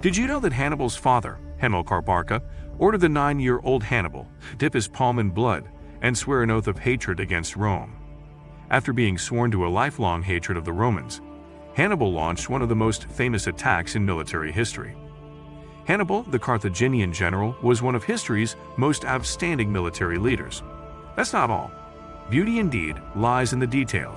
Did you know that Hannibal's father, Hamilcar Barca, ordered the nine-year-old Hannibal dip his palm in blood and swear an oath of hatred against Rome? After being sworn to a lifelong hatred of the Romans, Hannibal launched one of the most famous attacks in military history. Hannibal, the Carthaginian general, was one of history's most outstanding military leaders. That's not all. Beauty indeed lies in the details.